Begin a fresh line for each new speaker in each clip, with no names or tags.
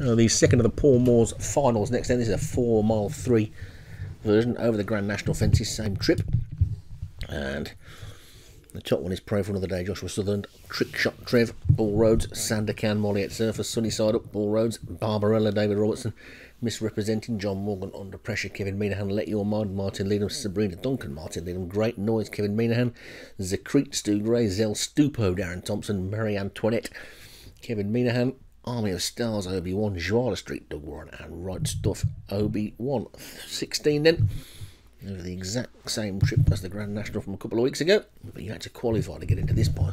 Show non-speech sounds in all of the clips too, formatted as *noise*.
Uh, the second of the Paul Moores finals next. Then this is a four mile three version over the Grand National fences, same trip. And the top one is Pro for Another Day, Joshua Sutherland, Trick Shot Trev, Paul Rhodes, Sandakan, Molly at Surface, Sunny Side Up, Paul Rhodes, Barbarella, David Robertson, Misrepresenting, John Morgan, Under Pressure, Kevin Minahan, Let Your Mind, Martin Leadham, Sabrina Duncan, Martin Leadham, Great Noise, Kevin Minahan, Zakreet, Stu Gray, Zell Stupo, Darren Thompson, Marie Antoinette, Kevin Minahan, Army of Stars, Obi-Wan, Joala Street, Doug Warren, and Right Stuff, Obi-Wan. 16 then. Over the exact same trip as the Grand National from a couple of weeks ago, but you had to qualify to get into this by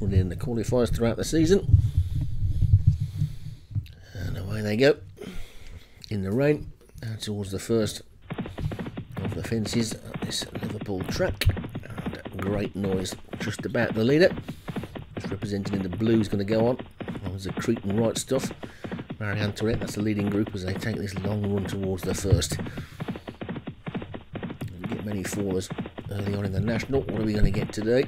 running in the qualifiers throughout the season. And away they go in the rain towards the first of the fences at this Liverpool track. And great noise just about the leader. Just representing in the blue is going to go on. That was the Cretan right stuff. Marie Antoinette, that's the leading group as they take this long run towards the first Didn't get many fallers early on in the national. What are we going to get today?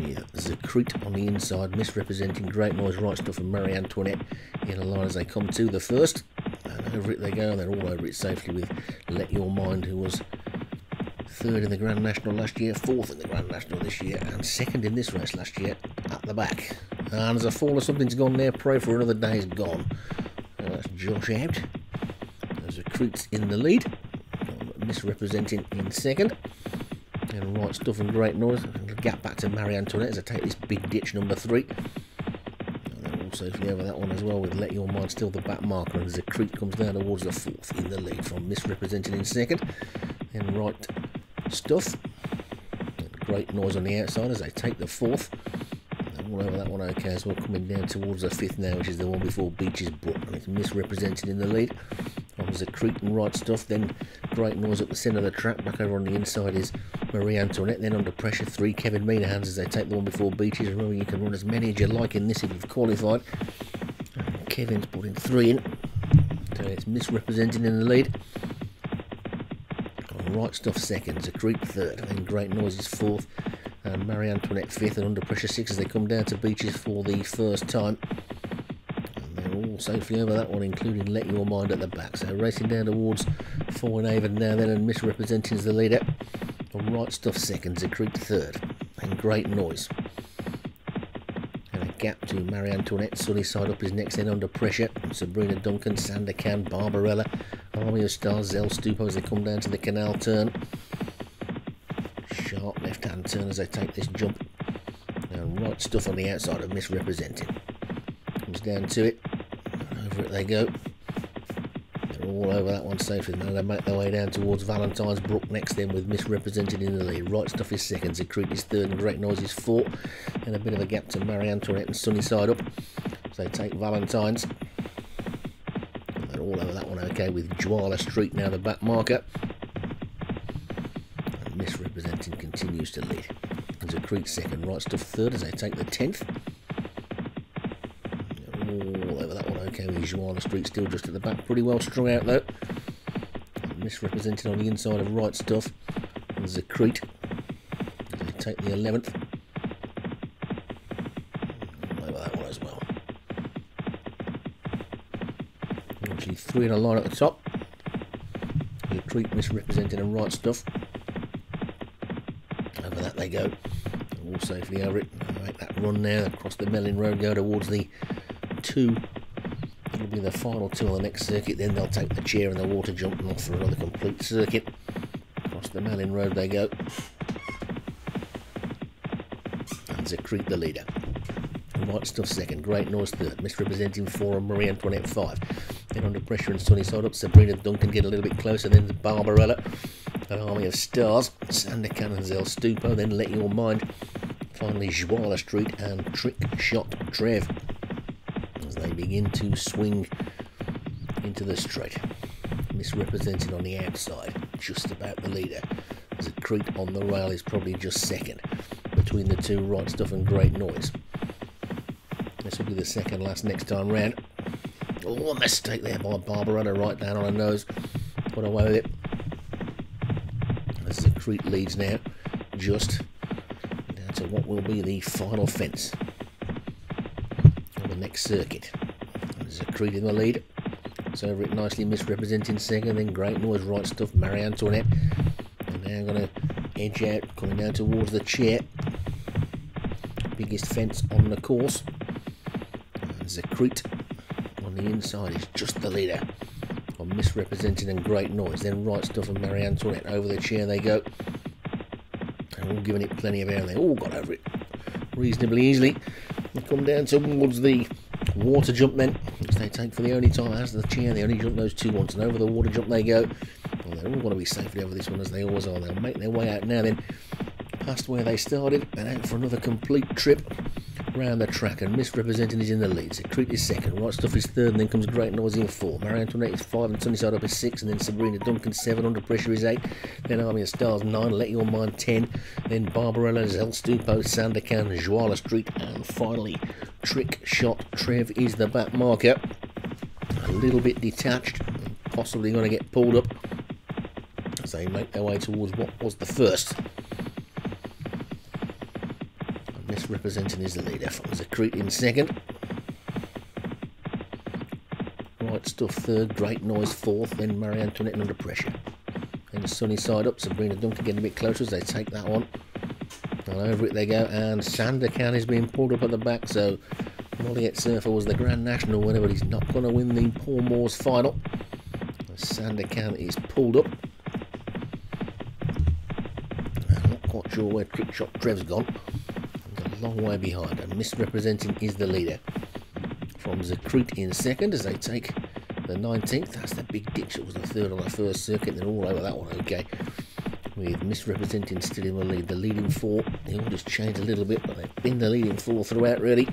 Yeah, Zakreet on the inside, misrepresenting Great Noise, Right Stuff, and Marie Antoinette in a line as they come to the first. And over it they go, and they're all over it safely with Let Your Mind, who was third in the Grand National last year, fourth in the Grand National this year, and second in this race last year at the back. And as a faller, something's gone there. Pray for another day's gone. And that's Josh out There's recruits in the lead, misrepresenting in second. And right stuff and great noise. Gap back to Marie Antoinette as I take this big ditch number three. And then also over that one as well with Let Your Mind still the back marker and Zakreet comes down towards the fourth in the lead from misrepresenting in second. Then right stuff. Great noise on the outside as they take the fourth all over that one okay as well coming down towards the fifth now which is the one before Becher's Brook and it's misrepresented in the lead comes the Cretan and right stuff, then great noise at the centre of the track. Back over on the inside is Marie Antoinette, then under pressure three Kevin Minahan as they take the one before Becher's. Remember, you can run as many as you like in this if you've qualified. Kevin's putting three in, so it's misrepresented in the lead. Right stuff second, Zakreet third, then Great Noise is fourth, and Marie Antoinette fifth, and under pressure six as they come down to Becher's for the first time And they're all safely over that one, including Let Your Mind at the back. So racing down towards Foinavon now then, and misrepresenting as the leader. On right stuff second, Zakreet third, and Great Noise. And a gap to Marie Antoinette, Sunny Side Up is next in under pressure. Sabrina Duncan, Sandakan, Barbarella, Army of Stars, Zell Stupo as they come down to the canal turn. Sharp left hand turn as they take this jump. And right stuff on the outside of misrepresenting. Comes down to it over it they go. They're all over that one safely. Now they make their way down towards Valentine's Brook next then with misrepresented in the lead. Right Stuff is second, Zakreet is third and Great Noise is fourth. And a bit of a gap to Marie Antoinette and Sunny Side Up. So they take Valentine's. They're all over that one okay with Joala Street now the back marker. And misrepresenting continues to lead. And Zakreet second, Right Stuff third as they take the 10th all over that one okay with Joanna Street still just at the back. Pretty well strung out though. Misrepresented on the inside of right stuff. Zakreet. They take the 11th. Three in a line at the top. Zakreet misrepresenting and right stuff. Over that they go. All safely over it. Make that run now across the Melling Road, go towards the two. It'll be the final two on the next circuit. Then they'll take the chair and the water jump and off for another complete circuit. Across the Melling Road they go. And Zakreet the leader. Right Stuff second, Great Noise third, misrepresenting four and Marie Antoinette five. Then under pressure and Sunny Side Up, Sabrina Duncan get a little bit closer, then Barbarella, an army of stars, Sandakan and Zell Stupo, then Let Your Mind, finally Joala Street and Trick Shot Trev as they begin to swing into the straight. Misrepresented on the outside, just about the leader. Zakreet on the rail is probably just second between the two right stuff and great noise. This will be the second last next time round. Oh, a mistake there by Barbarella right down on her nose. Put away with it. As Zakreet leads now, just down to what will be the final fence on the next circuit. There's a Creed in the lead. So over it nicely misrepresenting second, then Great Noise, Right Stuff, Marie Antoinette. And now I'm going to edge out, coming down towards the chair. Biggest fence on the course. And Zakrit on the inside is just the leader. On misrepresenting and Great Noise. Then Right Stuff and Marie Antoinette over the chair they go. And all giving it plenty of air, and they all got over it reasonably easily. They come down towards the water jump then, which they take for the only time as the chair. They only jump those two once, and over the water jump they go. Well, they're all going to be safely over this one as they always are. They'll make their way out now then, past where they started, and out for another complete trip round the track. And misrepresenting is in the lead. So Secret is second, Right Stuff is third, and then comes Great Noise in four. Marie Antoinette is five, and Sunnyside Up is six, and then Sabrina Duncan seven. Under Pressure is eight. Then Army of Stars nine. Let Your Mind ten. Then Barbarella, Zel Stupo, Sandakan, Joala Street, and finally Trick Shot Trev is the back marker. A little bit detached, possibly going to get pulled up as they make their way towards what was the first. Misrepresenting is the leader from Zakrit in second. Right stuff third, great noise fourth, then Marie Antoinette under pressure. Then sunny side up, Sabrina Duncan getting a bit closer as they take that one. And over it they go, and Sandakan is being pulled up at the back, so Molliet Surfer was the Grand National winner, but he's not going to win the Paul Moores final. Sandakan is pulled up. I'm not quite sure where Trickshot Trev's gone. Long way behind, and misrepresenting is the leader. From Zakrit in second as they take the 19th. That's the big ditch that was the third on the first circuit. They're all over that one, okay. With misrepresenting still in the lead. The leading four, the order's changed a little bit, but they've been the leading four throughout, really.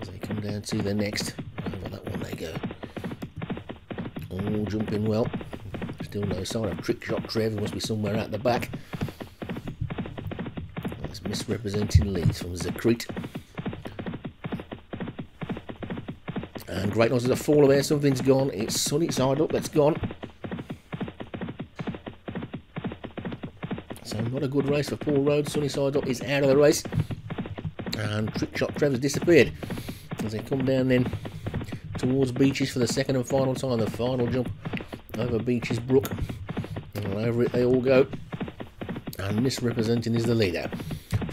As they come down to the next. Over that one they go. All jumping well. Still no sign of trick shot Trev. Must be somewhere out the back. That's misrepresenting leads from Zakrit. And Great Noise is a fall away. Something's gone. It's sunny side up. That's gone. So not a good race for Paul Rhodes. Sunny side up is out of the race. And Trick Shot Trevor's disappeared. As they come down then towards Becher's for the second and final time. The final jump over Becher's Brook. And over it they all go. And misrepresenting is the leader.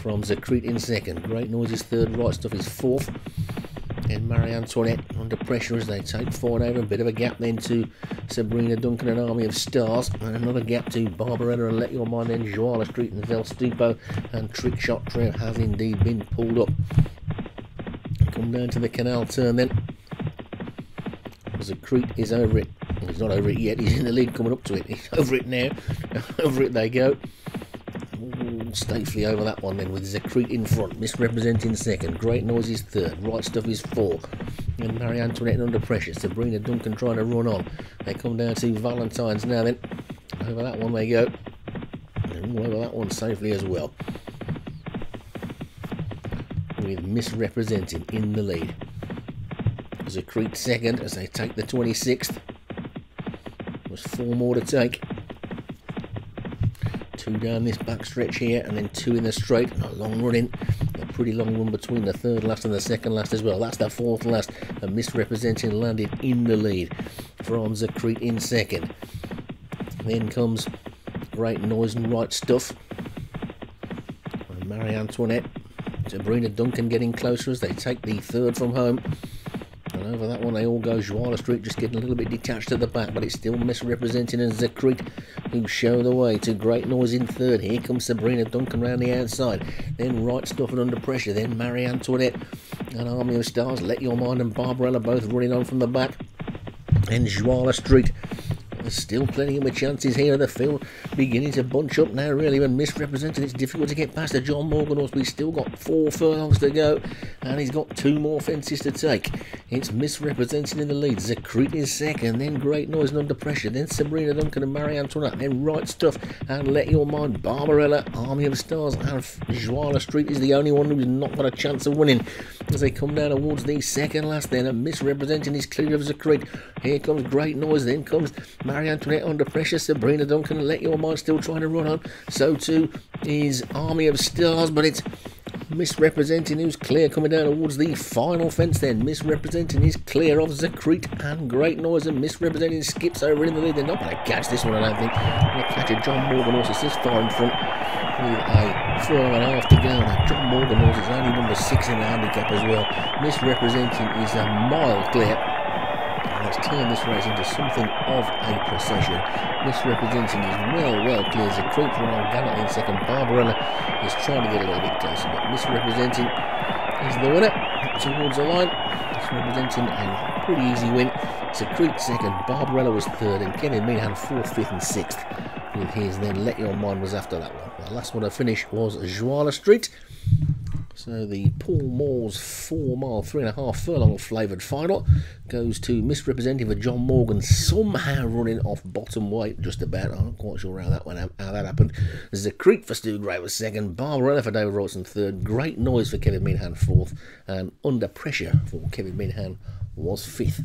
From Zakrit in second. Great Noise is third. Right Stuff is fourth. And Marie Antoinette under pressure as they take forward over. A bit of a gap then to Sabrina Duncan and Army of Stars. And another gap to Barbarella and Let Your Mind Then Joala Street and Vel Stupo. And Trick Shot Trev has indeed been pulled up. Come down to the canal turn then. Crete is over it. He's not over it yet. He's in the lead coming up to it. He's *laughs* over it now. *laughs* over it they go. Ooh, Stately over that one then with Zakrit in front, misrepresenting second. Great Noise is third. Right Stuff is four. And Marie Antoinette under pressure. Sabrina Duncan trying to run on. They come down to Valentine's now then. Over that one they go. And over that one safely as well. With misrepresenting in the lead. Zakrit second as they take the 26th. There's four more to take two down this back stretch here and then two in the straight and a long run in. A pretty long run between the third last and the second last as well. That's the fourth last a misrepresenting landed in the lead from Zakrit in second. Then comes great noise and right stuff. And Marie Antoinette Sabrina Duncan getting closer as they take the third from home and over that one they all go. Joala Street just getting a little bit detached at the back, but it's still misrepresenting as Zakrit who show the way to Great Noise in third. Here comes Sabrina Duncan round the outside. Then Right Stuff and Under Pressure. Then Marie Antoinette and Army of Stars. Let Your Mind and Barbarella both running on from the back. And Joala Street there's still plenty of my chances here. The field beginning to bunch up now, really, when misrepresented. It's difficult to get past the John Morgan horse. We've still got four furlongs to go, and he's got two more fences to take. It's misrepresenting in the lead. Zakrit is second, then Great Noise and Under Pressure, then Sabrina Duncan and Marie Antoinette, then Right Stuff and Let Your Mind. Barbarella, Army of Stars, and Joala Street is the only one who's not got a chance of winning. As they come down towards the second last, then, and misrepresenting is clear of the Zakrit. Here comes Great Noise, then comes Marie Antoinette under pressure. Sabrina Duncan, Let Your Mind still trying to run on. So too is Army of Stars, but it's misrepresenting who's clear coming down towards the final fence then. Misrepresenting is clear of Zakreet and Great Noise and misrepresenting skips over in the lead. They're not going to catch this one, I don't think. Going to catch John Morgan. It's this far in front with uh, a furlong and a half to go. Now, John Morgan is only number six in the handicap as well. Misrepresenting is a mile clear. Turn this race into something of a procession. Misrepresenting is well, well clears clear. Zakreet running gallantly in second. Barbarella is trying to get a little bit closer, but misrepresenting is the winner towards the line. Misrepresenting a pretty easy win. Zakreet second. Barbarella was third, and Kevin Meehan fourth, fifth, and sixth with his. Then Let Your Mind was after that one. The last one to finish was Joala Street. So the Paul Moore's four mile, three and a half furlong flavoured final goes to misrepresentative John Morgan, somehow running off bottom weight, just about. I'm not quite sure how that went, how that happened. Zakreet for Stu Gray was second, Barbarella for David Robertson third, Great Noise for Kevin Minahan fourth, and Under Pressure for Kevin Minahan was fifth.